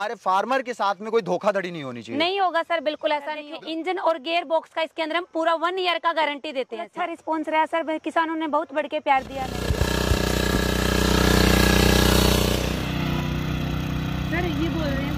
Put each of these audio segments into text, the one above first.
हमारे फार्मर के साथ में कोई धोखाधड़ी नहीं होनी चाहिए। नहीं होगा सर बिल्कुल ऐसा नहीं है। इंजन और गेयर बॉक्स का इसके अंदर हम पूरा वन ईयर का गारंटी देते हैं अच्छा रिस्पॉन्स रहा सर। किसानों ने बहुत बढ़ के प्यार दिया। सर ये बोल रहे हैं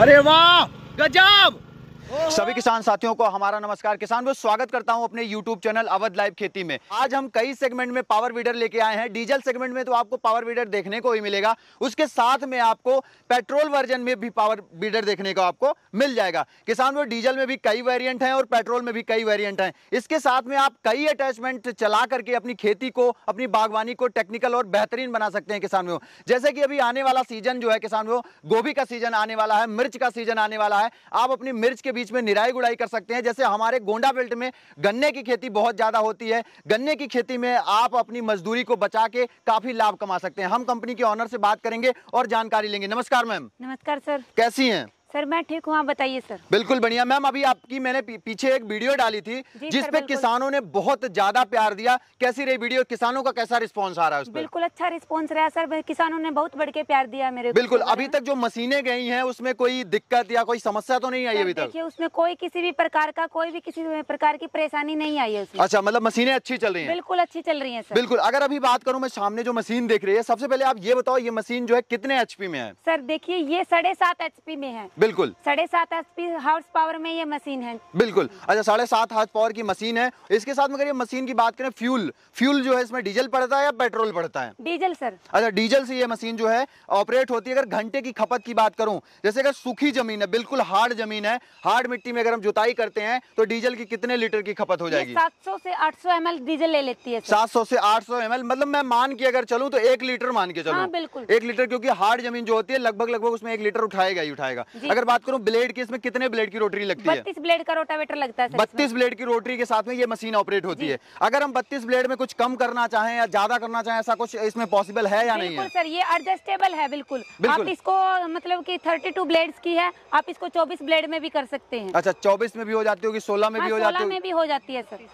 अरे वाह गजब! सभी किसान साथियों को हमारा नमस्कार। किसान को स्वागत करता हूँ अपने YouTube चैनल अवध लाइव खेती में। आज हम कई सेगमेंट में पावर वीडर लेके आए हैं। डीजल सेगमेंट में तो आपको पावर वीडर देखने को ही मिलेगा। उसके साथ में आपको पेट्रोल वर्जन में भी पावर वीडर देखने को आपको मिल जाएगा। किसान वो डीजल में भी कई वेरियंट है और पेट्रोल में भी कई वेरियंट है। इसके साथ में आप कई अटैचमेंट चला करके अपनी खेती को, अपनी बागवानी को टेक्निकल और बेहतरीन बना सकते हैं किसान वो जैसे कि अभी आने वाला सीज़न जो है, किसान वो गोभी का सीज़न आने वाला है, मिर्च का सीज़न आने वाला है। आप अपनी मिर्च के बीच में निराई गुड़ाई कर सकते हैं। जैसे हमारे गोंडा बेल्ट में गन्ने की खेती बहुत ज़्यादा होती है। गन्ने की खेती में आप अपनी मजदूरी को बचा के काफ़ी लाभ कमा सकते हैं। हम कंपनी के ऑनर से बात करेंगे और जानकारी लेंगे। नमस्कार मैम। नमस्कार सर। कैसी हैं? सर मैं ठीक हूँ आप बताइए सर। बिल्कुल बढ़िया। मैम अभी आपकी मैंने पीछे एक वीडियो डाली थी जिसपे किसानों ने बहुत ज़्यादा प्यार दिया। कैसी रही वीडियो? किसानों का कैसा रिस्पॉन्स आ रहा है बिल्कुल अच्छा रिस्पॉन्स रहा सर। किसानों ने बहुत बढ़ के प्यार दिया मेरे बिल्कुल। अभी तक जो मशीनें गई है उसमें कोई दिक्कत या कोई समस्या तो नहीं आई अभी तक? उसमें कोई किसी भी प्रकार का कोई भी किसी प्रकार की परेशानी नहीं आई है अच्छा मतलब मशीनें अच्छी चल रही है? बिल्कुल अच्छी चल रही है बिल्कुल। अगर अभी बात करूँ मैं सामने जो मशीन देख रही है सबसे पहले आप ये बताओ ये मशीन जो है कितने एचपी में है? सर देखिए ये साढ़े सात एचपी में है। बिल्कुल। साढ़े सात हाउस पावर में ये मशीन है। बिल्कुल। अच्छा साढ़े सात हाउस पावर की मशीन है। इसके साथ में अगर ये मशीन की बात करें फ्यूल फ्यूल जो है इसमें डीजल पड़ता है या पेट्रोल पड़ता है? Diesel sir. अच्छा डीजल से ये मशीन जो है ऑपरेट होती है। अगर घंटे की खपत की बात करूँ जैसे अगर सूखी ज़मीन है बिल्कुल हार्ड ज़मीन है हार्ड मिट्टी में अगर हम जुताई करते हैं तो डीजल की कितने लीटर की खपत हो जाएगी? सात सौ से आठ सौ एम डीजल ले लेती है सात सौ से आठ सौ एम मतलब मैं मान के अगर चलूँ तो एक लीटर मान के चलूँ। हाँ, बिल्कुल। एक लीटर क्योंकि हार्ड ज़मीन जो होती है लगभग लगभग उसमें एक लीटर उठाएगा ही उठाएगा। अगर बात करूँ ब्लेड की इसमें कितने ब्लेड की रोटरी लगती है? बत्तीस ब्लेड का रोटावेटर लगता है बत्तीस ब्लेड की रोटरी के साथ में ये मशीन ऑपरेट होती है। अगर हम बत्तीस ब्लेड में कुछ कम करना चाहें या ज़्यादा करना चाहें ऐसा कुछ इसमें पॉसिबल है या नहीं है? सर ये एडजस्टेबल है बिल्कुल। आप इसको मतलब की थर्टी टू की है आप इसको चौबीस ब्लेड में भी कर सकते हैं। अच्छा चौबीस में भी हो जाती होगी सोलह में भी हाँ, हो जाती है में भी हो जाती है सर।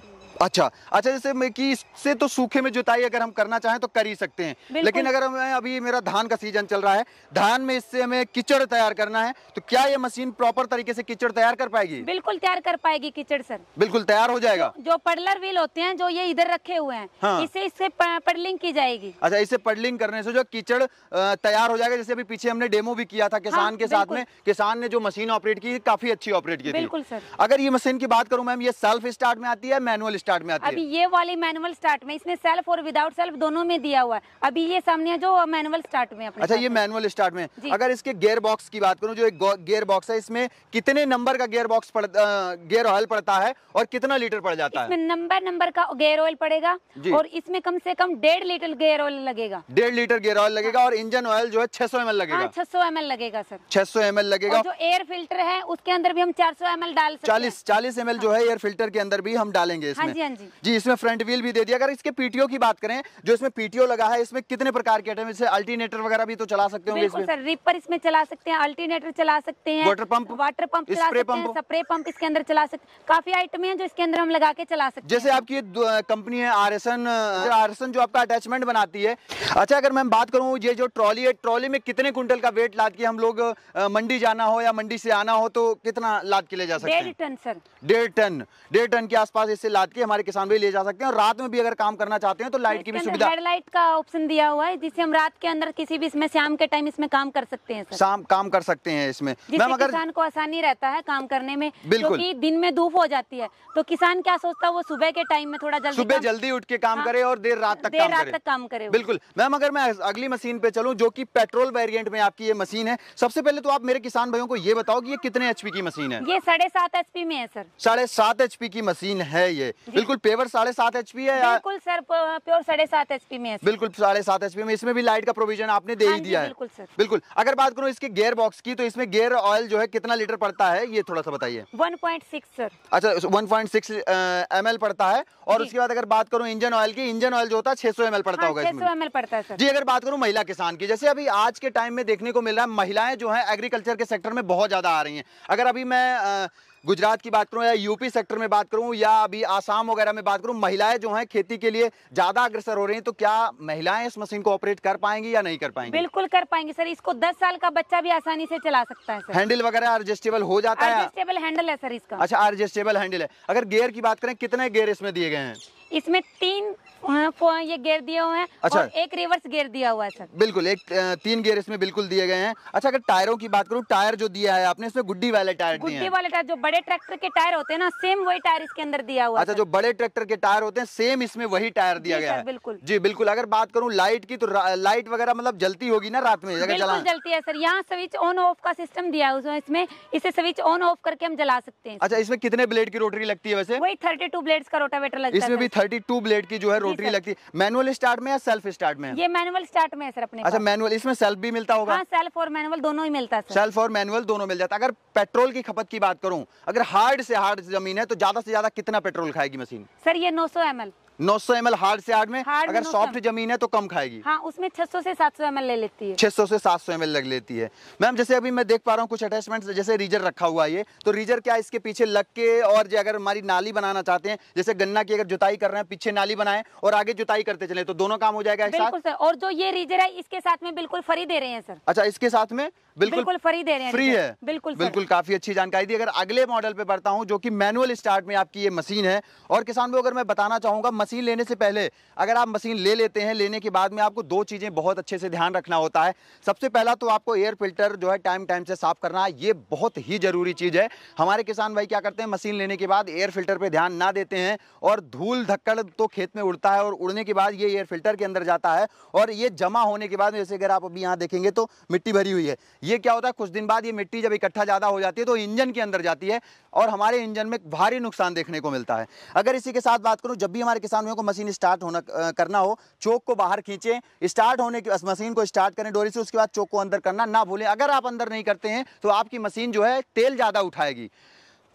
अच्छा अच्छा जैसे मैं कि इससे तो सूखे में जुताई अगर हम करना चाहें तो कर ही सकते हैं। लेकिन अगर हमें अभी मेरा धान का सीज़न चल रहा है धान में इससे हमें कीचड़ तैयार करना है तो क्या ये मशीन प्रॉपर तरीके से कीचड़ तैयार कर पाएगी? बिल्कुल तैयार कर पाएगी कीचड़ सर। बिल्कुल तैयार हो जाएगा। जो, जो पडलर व्हील होते हैं जो ये इधर रखे हुए हैं हाँ। इसे इससे पडलिंग की जाएगी। अच्छा इसे पडलिंग करने से जो कीचड़ तैयार हो जाएगा जैसे अभी पीछे हमने डेमो भी किया था किसान हाँ, के साथ में। किसान ने जो मशीन ऑपरेट की काफ़ी अच्छी ऑपरेट की बिल्कुल सर। अगर ये मशीन की बात करूँ मैम ये सेल्फ स्टार्ट में आती है मैनुअल स्टार्ट में आती अभी है ये वाली मैनुअल स्टार्ट में इसमें सेल्फ और विदाउट सेल्फ दोनों में दिया हुआ है। अभी ये सामने जो मैनुअल स्टार्ट में अपने अच्छा ये मैनुअल स्टार्ट में। अगर इसके गेयर बॉक्स की बात करूँ जो एक गेयर बॉक्स है इसमें कितने नंबर का गेयर बॉक्स गेयर ऑयल पड़ता है और कितना लीटर पड़ जाता है? नंबर नंबर का गेयर ऑयल पड़ेगा और इसमें कम से कम डेढ़ लीटर गेयर ऑयल लगेगा। डेढ़ लीटर गेयर ऑयल लगेगा और इंजन ऑयल जो है छह सौ लगेगा। हाँ, छह सौ लगेगा सर। छह सौ लगेगा। जो एयर फ़िल्टर है उसके अंदर भी हम चार सौ डाल चालीस चालीस एम जो है। एयर फ़िल्टर के अंदर भी हम डालेंगे हाँ हाँ जी, जी इसमें फ्रंट व्हील भी दे दिया। अगर इसके पीटीओ की बात करें जो इसमें पीटीओ लगा है इसमें कितने प्रकार के आइटम जैसे अल्टीनेटर वगैरह भी तो चला सकते होंगे इसमें। सर रिपर इसमें चला सकते हैं अल्टीनेटर चला सकते हैं। Water pump water pump spray pump spray pump इसके अंदर चला सकते काफ़ी आइटम है जो इसके अंदर हम लगा के चला सकते जैसे आपकी कंपनी है R S N R S N जो आपका अटैचमेंट बनाती है। अच्छा अगर मैं बात करूँ ये जो ट्रॉली है ट्रॉली में कितने कुंटल का वेट लाद के हम लोग मंडी जाना हो या मंडी से आना हो तो कितना लाद के ले जा सकते हैं? डेढ़ टन सर। डेढ़ टन। डेढ़ टन के आसपास इससे लाद के हमारे किसान भी ले जा सकते हैं और रात में भी अगर काम करना चाहते हैं तो लाइट की भी सुविधा हेडलाइट का ऑप्शन दिया हुआ है जिससे हम रात के अंदर किसी भी इसमें शाम के टाइम इसमें काम कर सकते हैं शाम काम कर सकते हैं इसमें। मैम अगर किसान को आसानी रहता है काम करने में क्योंकि दिन में धूप हो जाती है तो किसान क्या सोचता है वो सुबह के टाइम में थोड़ा जल्दी सुबह जल्दी उठ के काम हाँ, करे और देर रात तक देर रात तक काम करे बिल्कुल। मैम अगर मैं अगली मशीन पे चलूँ जो की पेट्रोल वेरियंट में आपकी ये मशीन है सबसे पहले तो आप मेरे किसान भाइयों को ये बताओ की ये कितने एचपी की मशीन है। ये साढ़े सात एचपी में है सर। साढ़े सात एचपी की मशीन है ये। बिल्कुल पेवर साढ़े सात एचपी है बिल्कुल सर प्योर साढ़े सात एचपी में बिल्कुल साढ़े सात एचपी में। इसमें भी लाइट का प्रोविज़न आपने दे ही हाँ दिया है। बिल्कुल सर। बिल्कुल अगर बात करूँ इसके गेयर बॉक्स की तो इसमें गेयर ऑयल जो है कितना लीटर पड़ता है ये थोड़ा सा बताइए। One sir. अच्छा वन पॉइंट पड़ता है। और उसके बाद अगर बात करूँ इंजन ऑयल की इंजन ऑयल जो होता है छह सौ एम एल पड़ता हाँ, होगा इसमें। पड़ता है जी अगर बात करूँ महिला किसान की जैसे अभी आज के टाइम में देखने को मिल रहा है महिलाएँ जो है एग्रीकल्चर के सेक्टर में बहुत ज़्यादा आ रही है। अगर अभी मैं गुजरात की बात करूँ या यूपी सेक्टर में बात करूँ या अभी आसाम वगैरह में बात करूँ महिलाएँ जो हैं खेती के लिए ज़्यादा अग्रसर हो रही हैं तो क्या महिलाएँ इस मशीन को ऑपरेट कर पाएँगी या नहीं कर पाएँगी? बिल्कुल कर पाएँगे सर। इसको दस साल का बच्चा भी आसानी से चला सकता है सर। हैंडल वगैरह एडजस्टेबल हो जाता है? एडजस्टेबल हैंडल है सर इसका। अच्छा एडजस्टेबल हैंडल है। अगर गेयर की बात करें कितने गेयर इसमें दिए गए हैं? इसमें तीन ये गेयर दिए हुए हैं अच्छा। और एक रिवर्स गेयर दिया हुआ है सर। बिल्कुल एक तीन गेयर इसमें बिल्कुल दिए गए हैं। अच्छा अगर टायरों की बात करूँ टायर जो दिया है आपने इसमें गुड्डी वाले टायर दिए गुड्डी वाले टायर जो बड़े ट्रैक्टर के टायर होते हैं ना सेम वही टायर इसके अंदर दिया हुआ अच्छा जो बड़े ट्रैक्टर के टायर होते हैं सेम इसमें वही टायर दिया गया है। बिल्कुल। जी बिल्कुल अगर बात करूँ लाइट की तो लाइट वगैरह मतलब जलती होगी ना रात में बिल्कुल जलती है सर। यहाँ स्विच ऑन ऑफ़ का सिस्टम दिया है इसमें इसे स्विच ऑन ऑफ़ करके हम जला सकते हैं अच्छा इसमें कितने ब्लेड की रोटरी लगती है वैसे? वही थर्टी टू ब्लेड्स का रोटावेटर लगता है इसमें भी सर। 32 ब्लेड की जो है रोटरी लगती है। मैनुअल स्टार्ट में या सेल्फ स्टार्ट में? ये मैनुअल स्टार्ट में है सर अपने अच्छा मैनुअल इसमें सेल्फ भी मिलता होगा? हाँ सेल्फ और मैनुअल दोनों ही मिलता है सेल्फ और मैनुअल दोनों मिल जाता है। अगर पेट्रोल की खपत की बात करूँ अगर हार्ड से हार्ड ज़मीन है तो ज़्यादा से ज़्यादा कितना पेट्रोल खाएगी मशीन? सर ये 900 ml 900 ml हार्ड से हार्ड में हार्ड अगर सॉफ्ट ज़मीन है तो कम खाएगी। हाँ उसमें 600 से 700 ml ले लेती है। 600 से 700 एमएल लग लेती है। मैम जैसे अभी मैं देख पा रहा हूँ कुछ अटैचमेंट जैसे रीजर रखा हुआ है ये तो रीजर क्या इसके पीछे लग के और जो अगर हमारी नाली बनाना चाहते हैं जैसे गन्ना की अगर जुताई कर रहे हैं पीछे नाली बनाए और आगे जुताई करते चले तो दोनों काम हो जाएगा बिल्कुल सर। और जो ये रीजर है इसके साथ में बिल्कुल फ्री दे रहे हैं सर। अच्छा इसके साथ में? बिल्कुल बिल्कुल फ्री दे रहे हैं फ्री है। बिल्कुल बिल्कुल काफ़ी अच्छी जानकारी दी। अगर अगले मॉडल पे बढ़ता हूँ जो कि मैनुअल स्टार्ट में आपकी ये मशीन है और किसान को अगर मैं बताना चाहूँगा मशीन लेने से पहले अगर आप मशीन ले लेते हैं लेने के बाद में आपको दो चीज़ें बहुत अच्छे से ध्यान रखना होता है। सबसे पहला तो आपको एयर फ़िल्टर जो है टाइम टाइम से साफ़ करना ये बहुत ही ज़रूरी चीज़ है। हमारे किसान भाई क्या करते हैं मशीन लेने के बाद एयर फ़िल्टर पे ध्यान ना देते हैं और धूल धक्कड़ तो खेत में उड़ता है और उड़ने के बाद ये एयर फ़िल्टर के अंदर जाता है और ये जमा होने के बाद जैसे अगर आप अभी यहाँ देखेंगे तो मिट्टी भरी हुई है। ये क्या होता है, कुछ दिन बाद ये मिट्टी जब इकट्ठा ज़्यादा हो जाती है तो इंजन के अंदर जाती है और हमारे इंजन में भारी नुकसान देखने को मिलता है। अगर इसी के साथ बात करूँ, जब भी हमारे किसान भाइयों को मशीन स्टार्ट होना करना हो, चोक को बाहर खींचें, स्टार्ट होने की मशीन को स्टार्ट करें डोरी से, उसके बाद चोक को अंदर करना ना भूलें। अगर आप अंदर नहीं करते हैं तो आपकी मशीन जो है, तेल ज़्यादा उठाएगी।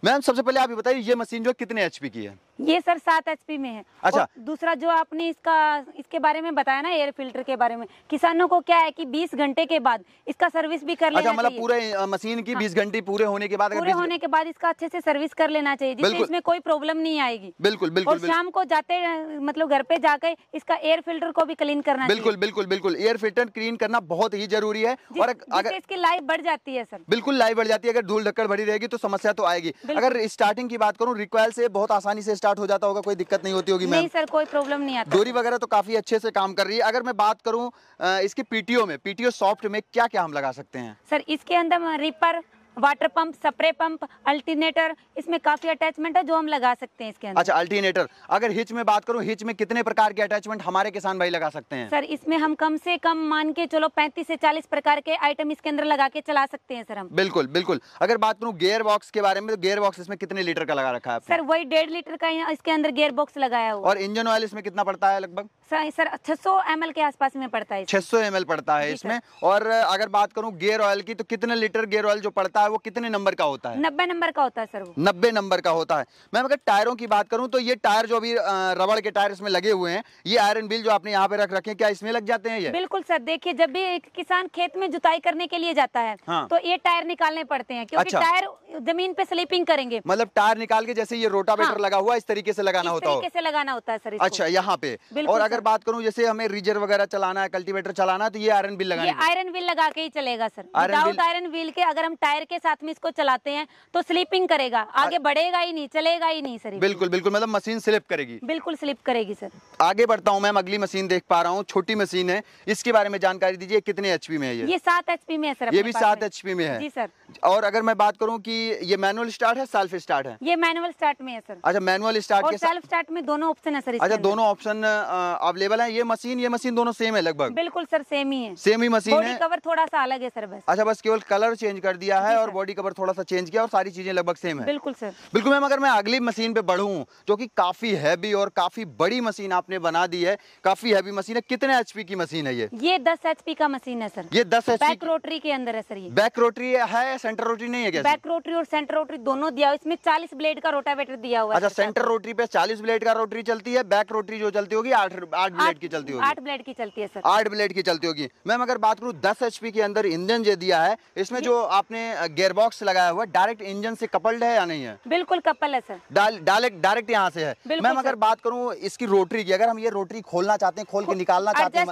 मैम, सबसे पहले आप ये बताइए, ये मशीन जो कितने एचपी की है? ये सर सात एचपी में है। अच्छा। दूसरा जो आपने इसका इसके बारे में बताया ना एयर फ़िल्टर के बारे में किसानों को क्या है कि 20 घंटे के बाद इसका सर्विस भी कर अच्छा लेना मतलब पूरे मशीन की 20 घंटे पूरे होने के बाद पूरे होने के बाद इसका अच्छे से सर्विस कर लेना चाहिए जिससे इसमें कोई प्रॉब्लम नहीं आएगी। बिल्कुल बिल्कुल और शाम को जाते मतलब घर पे जाकर इसका एयर फ़िल्टर को भी क्लीन करना बिल्कुल बिल्कुल बिल्कुल। एयर फ़िल्टर क्लीन करना बहुत ही ज़रूरी है। और अगर इसकी लाइफ बढ़ जाती है सर। बिल्कुल लाइव बढ़ जाती है। अगर धूल धक्कड़ भरी रहेगी तो समस्या तो आएगी। अगर स्टार्टिंग की बात करूँ रिक्वायल से बहुत आसानी से स्टार्ट हो जाता होगा कोई दिक्कत नहीं होती होगी नहीं मैम सर कोई प्रॉब्लम नहीं आता। डोरी वगैरह तो काफ़ी अच्छे से काम कर रही है। अगर मैं बात करूँ इसके इसकी पीटीओ में पीटीओ सॉफ्ट में क्या क्या हम लगा सकते हैं? सर इसके अंदर reaper water pump spray pump alternator इसमें काफ़ी अटैचमेंट है जो हम लगा सकते हैं इसके अंदर। अच्छा अल्टीनेटर अगर हिच में बात करूँ हिच में कितने प्रकार के अटैचमेंट हमारे किसान भाई लगा सकते हैं? सर इसमें हम कम से कम मान के चलो 35 से 40 प्रकार के आइटम इसके अंदर लगा के चला सकते हैं सर हम। बिल्कुल बिल्कुल। अगर बात करूँ गेयर बॉक्स के बारे में तो गियर बॉक्स इसमें कितने लीटर का लगा रखा है सर वही डेढ़ लीटर का इसके अंदर गेयर बॉक्स लगाया हुआ और इंजन ऑयल इसमें कितना पड़ता है लगभग? सर 600 ml के आसपास में पड़ता है। 600 ml पड़ता है इसमें। और अगर बात करूँ गेयर ऑयल की तो कितने लीटर गेयर ऑयल जो पड़ता है वो कितने नंबर का होता है नब्बे नंबर का होता है सर वो नब्बे नंबर का होता है मैम अगर टायरों की बात करूँ तो ये टायर जो अभी रबड़ के टायर इसमें लगे हुए हैं ये आयरन बिल जो आपने यहाँ पे रख रखे क्या इसमें लग जाते हैं ये बिल्कुल सर देखिये जब भी एक किसान खेत में जुताई करने के लिए जाता है हाँ। तो ये टायर निकालने पड़ते हैं क्योंकि अच्छा। टायर ज़मीन पे स्लीपिंग करेंगे। मतलब टायर निकाल के जैसे ये रोटावेटर हाँ। लगा हुआ इस तरीके से लगाना होता हो। तरीके से लगाना होता है सर इसको। अच्छा यहाँ पे। और अगर बात करूँ जैसे हमें रीजर वगैरह चलाना है कल्टीवेटर चलाना है तो ये आयरन बिल ये लगाने आयरन बिल लगा के ही चलेगा sir. Iron without iron wheel के अगर हम टायर के साथ में इसको चलाते हैं तो स्लीपिंग करेगा। आगे बढ़ेगा ही नहीं चलेगा ही नहीं सर बिल्कुल बिल्कुल मतलब मशीन स्लिप करेगी। बिल्कुल स्लिप करेगी सर। आगे बढ़ता हूँ मैम अगली मशीन देख पा रहा हूँ छोटी मशीन है। इसके बारे में जानकारी दीजिए कितने एचपी में है ये? ये सात एचपी में है सर ये भी सात एचपी में है। जी सर। और अगर मैं बात करूँ कि ये मैनुअल स्टार्ट है सेल्फ स्टार्ट है? ये मैनुअल स्टार्ट में है सर अच्छा मैनुअल स्टार्ट और के सेल्फ स्टार्ट में दोनों ऑप्शन है सर अच्छा दोनों ऑप्शन अवेलेबल है? ये मशीन ये मशीन दोनों सेम है लगभग? बिल्कुल सर सेम ही है. सेम ही मशीन है? कवर थोड़ा सा अलग है सर बस. अच्छा बस केवल कलर चेंज कर दिया है और बॉडी कवर थोड़ा सा चेंज किया और सारी चीज़ें लगभग सेम है. बिल्कुल सर बिल्कुल मैम अगर मैं अगली मशीन पे बढ़ूं जो की काफ़ी हैवी और काफ़ी बड़ी मशीन आपने बना दी है काफ़ी हैवी मशीन है कितने एचपी की मशीन है ये? ये दस एचपी का मशीन है सर ये दस बैक एचपी रोटरी के अंदर है सर ये. बैक रोटरी है सेंटर रोटरी नहीं है क्या बैक रोटरी रोटरी और सेंटर रोटरी दोनों दिया हुआ है। इसमें चालीस ब्लेड का रोटावेटर दिया हुआ अच्छा सेंटर रोटरी पे 40 ब्लेड का रोटरी चलती है बैक रोटरी जो चलती होगी आठ आठ ब्लेड की चलती होगी। आठ ब्लेड की चलती है सर आठ ब्लेड की चलती होगी। मैम अगर बात करूँ दस एचपी के अंदर इंजन जो दिया है इसमें जो। आपने गियर बॉक्स लगाया हुआ डायरेक्ट इंजन से कपल्ड है या नहीं है? बिल्कुल कपल है सर डायरेक्ट डायरेक्ट यहाँ से है। मैम अगर बात करूँ इसकी रोटरी की अगर हम ये रोटरी खोलना चाहते हैं खोल के निकालना चाहते हैं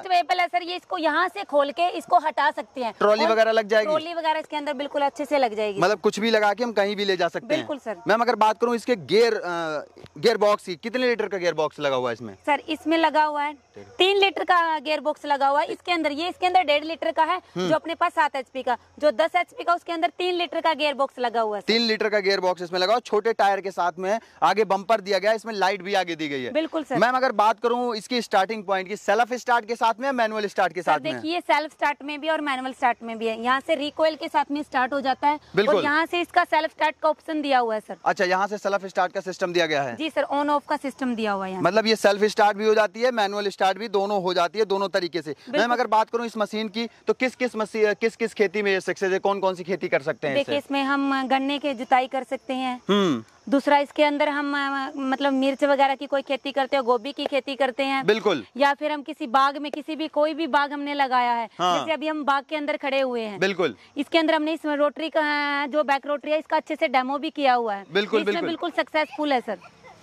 सर ये इसको यहाँ से खोल के इसको हटा सकते हैं। ट्रॉली वगैरह लग जाएगी? ट्रॉली वगैरह इसके अंदर बिल्कुल अच्छे से लग जाएगी। मतलब कुछ भी लगा के हम कहीं भी ले जा सकते हैं। बिल्कुल सर। मैम अगर बात करूँ इसके गियर गियर बॉक्स की कितने लीटर का गियर बॉक्स लगा हुआ है इसमें? सर इसमें लगा हुआ है। तीन लीटर का गियर बॉक्स लगा हुआ है। इसके अंदर ये इसके अंदर डेढ़ लीटर का है हम्म। जो अपने पास सात एचपी का। जो दस एचपी का उसके अंदर तीन लीटर का गियर बॉक्स लगा हुआ है तीन लीटर का गियर बॉक्स इसमें लगा हुआ छोटे टायर के साथ में आगे बम्पर दिया गया है। इसमें लाइट भी आगे दी गई है। बिल्कुल सर। मैम अगर बात करूँ इसकी स्टार्टिंग पॉइंट की सेल्फ स्टार्ट के साथ में मैनुअल स्टार्ट के साथ देखिए सेल्फ स्टार्ट में भी और मैनुअल स्टार्ट में भी है। यहाँ से रिकॉइल के साथ में स्टार्ट हो जाता है। और यहाँ से इसका सेल्फ स्टार्ट का ऑप्शन दिया हुआ है सर अच्छा यहाँ से सेल्फ स्टार्ट का सिस्टम दिया गया है? जी सर ऑन ऑफ़ का सिस्टम दिया हुआ है यहाँ। मतलब ये सेल्फ स्टार्ट भी हो जाती है मैनुअल स्टार्ट भी दोनों हो जाती है दोनों तरीके से। मैम अगर बात करूँ इस मशीन की तो किस किस मशीन किस किस खेती में सक्सेस है? कौन कौन सी खेती कर सकते हैं देखिए इसमें हम गन्ने के जुताई कर सकते हैं। हम्म। दूसरा इसके अंदर हम मतलब मिर्च वगैरह की कोई खेती करते हैं गोभी की खेती करते हैं। बिल्कुल। या फिर हम किसी बाग में किसी भी कोई भी बाग हमने लगाया है। हाँ। जैसे अभी हम बाग के अंदर खड़े हुए हैं। बिल्कुल। इसके अंदर हमने इसमें रोटरी का जो बैक रोटरी है इसका अच्छे से डेमो भी किया हुआ है। बिल्कुल। बिल्कुल सक्सेसफुल है सर।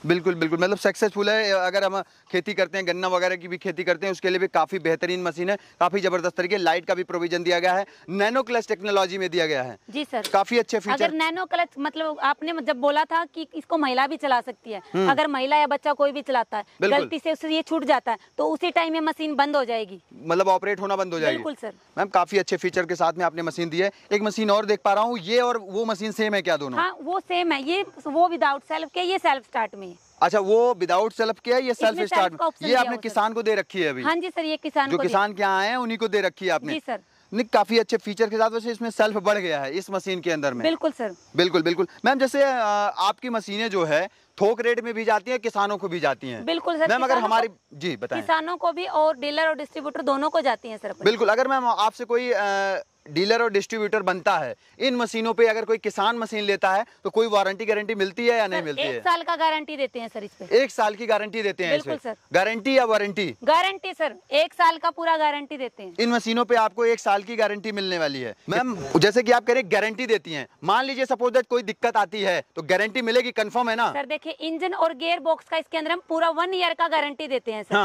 बिल्कुल बिल्कुल। मतलब सक्सेसफुल है अगर हम खेती करते हैं गन्ना वगैरह की भी खेती करते हैं उसके लिए भी काफ़ी बेहतरीन मशीन है काफ़ी ज़बरदस्त तरीके लाइट का भी प्रोविज़न दिया गया है नैनो क्लच टेक्नोलॉजी में दिया गया है। जी सर। काफ़ी अच्छे फीचर अगर नैनो क्लच मतलब आपने जब बोला था कि इसको महिला भी चला सकती है अगर महिला या बच्चा कोई भी चलाता है हम्म। गलती से उससे ये छूट जाता है तो उसी टाइम में मशीन बंद हो जाएगी। मतलब ऑपरेट होना बंद हो जाएगी। बिल्कुल सर। मैम काफ़ी अच्छे फीचर के साथ में आपने मशीन दी है। एक मशीन और देख पा रहा हूँ ये और वो मशीन सेम है क्या दोनों? हाँ वो सेम है। ये वो विदाउट सेल्फ के ये सेल्फ स्टार्ट में अच्छा वो विदाउट सेल्फ किया है ये सेल्फ स्टार्ट ये आपने किसान को दे रखी है अभी। हाँ जी सर ये किसान जो को किसान के यहाँ आए हैं उन्हीं को दे रखी है आपने। जी सर। नहीं काफ़ी अच्छे फीचर के साथ वैसे इसमें सेल्फ बढ़ गया है इस मशीन के अंदर में। बिल्कुल सर। बिल्कुल बिल्कुल। मैम जैसे आपकी मशीनें जो है थोक रेट में भी जाती हैं किसानों को भी जाती हैं। बिल्कुल सर मैम अगर हमारी जी बताएँ। किसानों को भी और डीलर और डिस्ट्रीब्यूटर दोनों को जाती हैं सर बिल्कुल अगर मैम आपसे कोई डीलर और डिस्ट्रीब्यूटर बनता है। इन मशीनों पे अगर कोई किसान मशीन लेता है तो कोई वारंटी गारंटी मिलती है या नहीं मिलती एक है? साल का गारंटी देते हैं सर इस पे। एक साल की गारंटी देते हैं बिल्कुल, सर। गारंटी या वारंटी? Guarantee sir. एक साल का पूरा गारंटी देते हैं। इन मशीनों पे आपको एक साल की गारंटी मिलने वाली है। मैम जैसे की आप कह रहे गारंटी देती है। मान लीजिए सपोज़ दैट कोई दिक्कत आती है तो गारंटी मिलेगी कन्फर्म है ना? सर देखिए इंजन और गेयर बॉक्स का इसके अंदर हम पूरा वन ईयर का गारंटी देते हैं सर।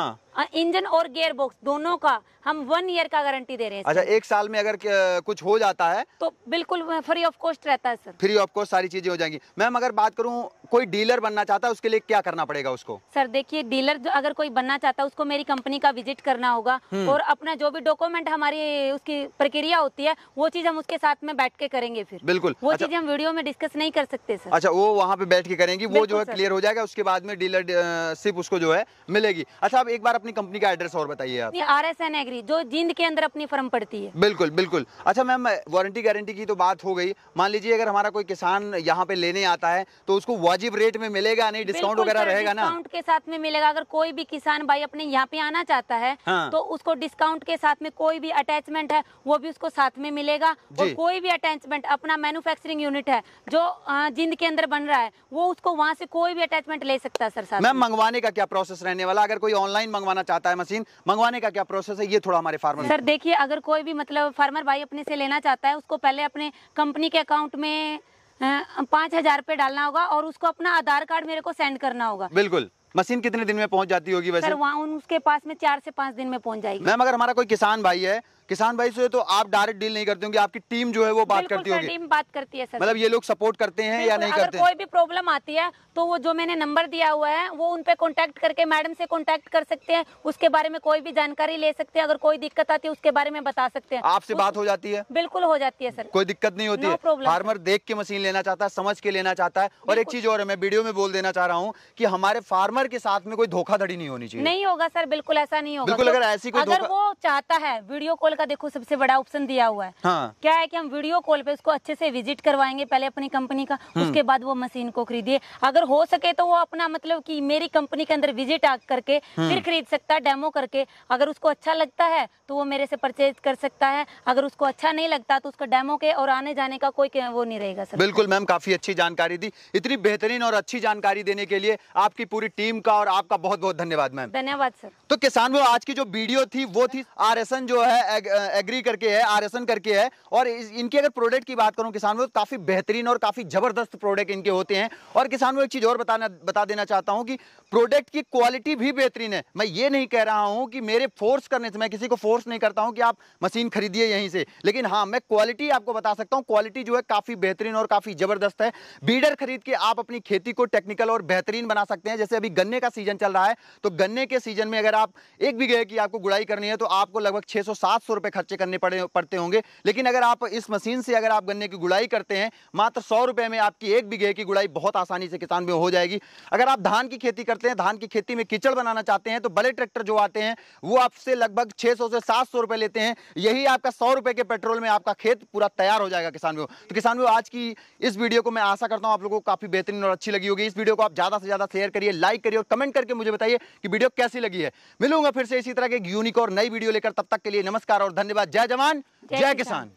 इंजन और गियर बॉक्स दोनों का हम वन ईयर का गारंटी दे रहे हैं अच्छा एक साल में अगर कुछ हो जाता है? तो बिल्कुल फ्री ऑफ़ कॉस्ट रहता है सर फ्री ऑफ़ कॉस्ट सारी चीज़ें हो जाएँगी। मैम अगर बात करूँ कोई डीलर बनना चाहता है उसके लिए क्या करना पड़ेगा उसको? सर देखिए डीलर जो अगर कोई बनना चाहता है उसको मेरी कंपनी का विज़िट करना होगा। हम्म। और अपना जो भी डॉक्यूमेंट हमारी उसकी प्रक्रिया होती है वो चीज़ हम उसके साथ में बैठ के करेंगे फिर। बिल्कुल। वो अच्छा। चीज़ हम वीडियो में डिस्कस नहीं कर सकते सर अच्छा वो वहाँ पे बैठ के करेंगी वो जो है क्लियर हो जाएगा उसके बाद में डीलर उसको जो है मिलेगी। अच्छा आप एक बार अपनी कंपनी का एड्रेस और बताइए आप। आर एस एन एग्री जो जिंद के अंदर अपनी फर्म पड़ती है। बिल्कुल बिल्कुल। अच्छा मैम वारंटी गारंटी की तो बात हो गई। मान लीजिए अगर हमारा कोई किसान यहाँ पे लेने आता है तो उसको वाजिब रेट में मिलेगा नहीं? डिस्काउंट वगैरह रहेगा ना? डिस्काउंट के साथ में मिलेगा। अगर कोई भी किसान भाई अपने यहाँ पे आना चाहता है हाँ। तो उसको डिस्काउंट के साथ में कोई भी अटैचमेंट है वो भी उसको साथ में मिलेगा। और कोई भी अटैचमेंट अपना मैन्युफैक्चरिंग यूनिट है जो जिंद के अंदर बन रहा है वो उसको वहाँ से कोई भी अटैचमेंट ले सकता है सर साथ मैम मंगवाने का क्या प्रोसेस रहने वाला? अगर कोई ऑनलाइन मंगवाना चाहता है मशीन मंगवाने का क्या प्रोसेस है? ये थोड़ा हमारे फार्मर सर देखिए अगर कोई भी मतलब फार्मर भाई अपने से लेना चाहता है उसको पहले अपने कंपनी के अकाउंट में पाँच हज़ार रुपये डालना होगा और उसको अपना आधार कार्ड मेरे को सेंड करना होगा। बिल्कुल। मशीन कितने दिन में पहुँच जाती होगी वैसे? सर वहाँ उसके पास में चार से पाँच दिन में पहुँच जाएगी। मैम अगर हमारा कोई किसान भाई है किसान भाई से तो आप डायरेक्ट डील नहीं करते होंगे आपकी टीम जो है वो बात करती होगी। टीम बात करती है सर। मतलब ये लोग सपोर्ट करते हैं या नहीं अगर करते कोई भी प्रॉब्लम आती है तो वो जो मैंने नंबर दिया हुआ है वो उनपे कॉन्टेक्ट करके मैडम से कॉन्टेक्ट कर सकते हैं उसके बारे में कोई भी जानकारी ले सकते हैं अगर कोई दिक्कत आती है उसके बारे में बता सकते हैं। आपसे बात हो जाती है? बिल्कुल हो जाती है सर। कोई दिक्कत नहीं होती No है। फार्मर देख के मशीन लेना चाहता है समझ के लेना चाहता है। और एक चीज़ और मैं वीडियो में बोल देना चाह रहा हूँ की हमारे फार्मर के साथ में कोई धोखाधड़ी नहीं होनी चाहिए। नहीं होगा सर बिल्कुल ऐसा नहीं होगा। बिल्कुल, तो अगर ऐसी कोई अगर वो चाहता है वीडियो कॉल का देखो सबसे बड़ा ऑप्शन दिया हुआ है। हाँ। क्या है कि हम वीडियो कॉल पे उसको अच्छे से विज़िट करवाएँगे पहले अपनी कंपनी का हम्म। उसके बाद वो मशीन को खरीदिए। अगर हो सके तो वो अपना मतलब कि मेरी कंपनी के अंदर विज़िट करके हम्म। फिर खरीद सकता है डेमो करके। अगर उसको अच्छा लगता है तो वो मेरे से परचेज कर सकता है। अगर उसको अच्छा नहीं लगता तो उसका डेमो के और आने जाने का कोई वो नहीं रहेगा सर। बिल्कुल मैम काफ़ी अच्छी जानकारी दी। इतनी बेहतरीन और अच्छी जानकारी देने के लिए आपकी पूरी टीम का और आपका बहुत बहुत धन्यवाद मैम। धन्यवाद सर। तो किसान भाई आज की जो वीडियो थी वो थी आर जो है एग्री करके है आर करके है और इनकी अगर प्रोडक्ट की बात करूँ किसान तो काफ़ी बेहतरीन और काफ़ी ज़बरदस्त प्रोडक्ट इनके होते हैं। और किसान भाई एक चीज़ और बताना, बता देना चाहता हूँ कि प्रोडक्ट की क्वालिटी भी बेहतरीन है। मैं ये नहीं कह रहा हूँ कि मेरे फोर्स करने से, मैं किसी को फोर्स नहीं करता हूँ कि आप मशीन खरीदिए यहीं से। लेकिन हाँ मैं क्वालिटी आपको बता सकता हूँ क्वालिटी जो है काफ़ी बेहतरीन और काफ़ी ज़बरदस्त है। बीडर खरीद के आप अपनी खेती को टेक्निकल और बेहतरीन बना सकते हैं। जैसे अभी गन्ने का सीज़न चल रहा है तो गन्ने के सीज़न में अगर आप एक बीघे की आपको गुड़ाई करनी है तो आपको लगभग 600 700 रुपए खर्चे करने पड़े, पड़ते होंगे। लेकिन अगर आप इस मशीन से अगर आप गन्ने की गुड़ाई करते हैं, मात्र सौ रुपए में आपकी एक बीघे की गुड़ाई बहुत आसानी से किसान में हो जाएगी। अगर आप धान की खेती करते हैं, धान की खेती में कीचड़ बनाना चाहते हैं तो बड़े ट्रैक्टर जो आते हैं, वो आपसे लगभग 600 से 700 रुपए लेते हैं। यही आपका सौ रुपए के पेट्रोल में आपका खेत पूरा तैयार हो जाएगा किसान भाइयों। तो किसान भाइयों, आज की इस वीडियो को मैं आशा करता हूँ आप लोगों को काफ़ी बेहतरीन और अच्छी लगी होगी। इस वीडियो को आप ज़्यादा से ज़्यादा शेयर करिए, लाइक करिए और कमेंट करके मुझे बताइए कि वीडियो कैसी लगी है। मिलूँगा फिर से इसी तरह के यूनिक और नई वीडियो लेकर। तब तक के लिए नमस्कार और धन्यवाद जय जवान जय। किसान